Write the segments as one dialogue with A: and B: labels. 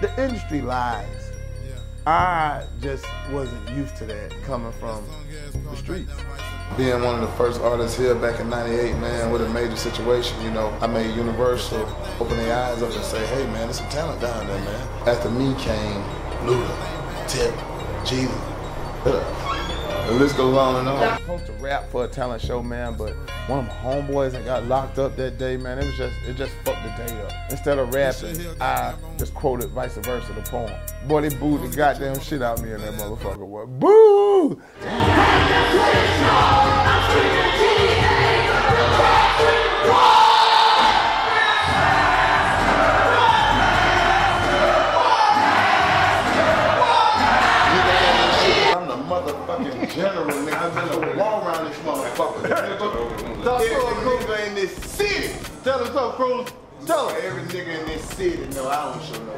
A: the industry lies. I just wasn't used to that coming from the streets.
B: Being one of the first artists here back in 98, man, with a major situation, you know, I made Universal open their eyes up and say, hey, man, there's some talent down there, man. After me came Luda, Tip, Jeezy. The list goes on and on.
A: I'm supposed to rap for a talent show, man, but one of my homeboys that got locked up that day, man, it was just it just fucked the day up. Instead of rapping, I just quoted Vica Versa the poem. Boy, they booed the goddamn shit out of me in that motherfucker. What? Boo! Motherfucking general, nigga. I've been a wall around this motherfucker. Talk to a nigga in this city. Tell us up, Cruz. Tell him. Every nigga in this city know I don't show no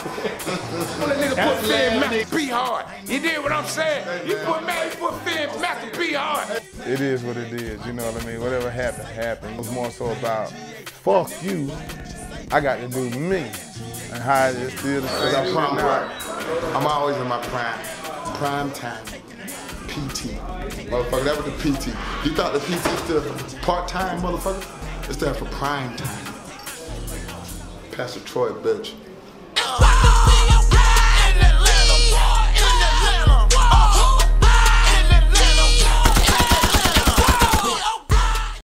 C: Well, that nigga put Finn Mac be hard. You did what I'm saying? You put man, you put Finn Mac be hard.
A: It is what it is, you know what I mean? Whatever happened, happened. It was more so about, fuck you, I got to do me. And how it is still the
B: Cause
A: same
B: I'm
A: shit
B: prime
A: now.
B: right. I'm always in my prime. Prime time. PT. Motherfucker, that was the PT. You thought the PT stood for part-time, motherfucker? It stands for prime time. Pastor Troy, bitch.